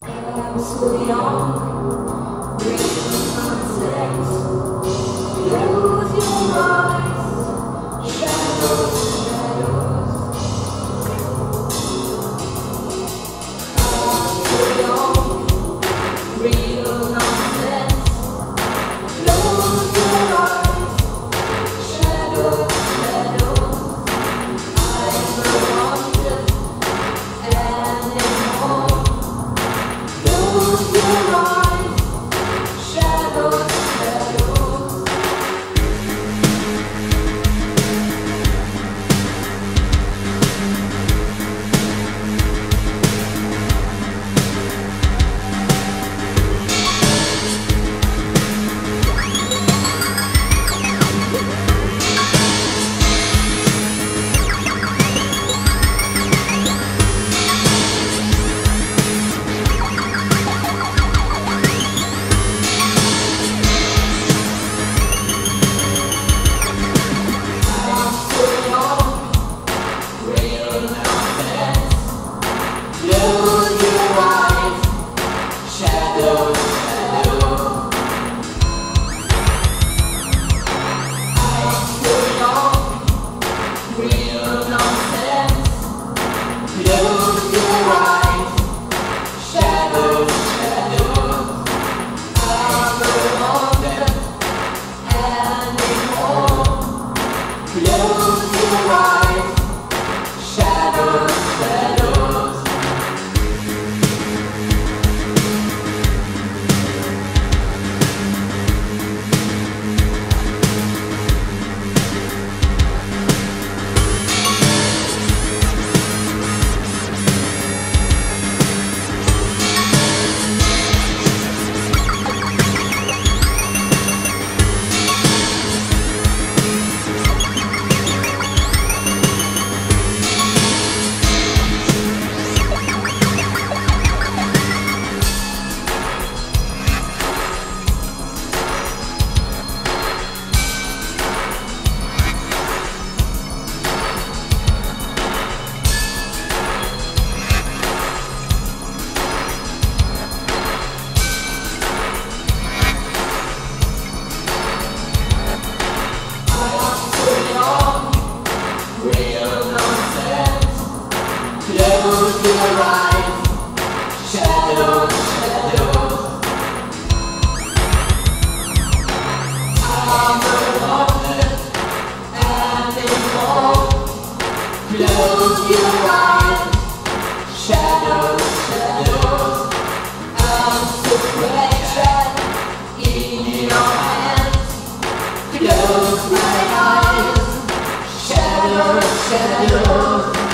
I'm Close my eyes, shadows, shadows.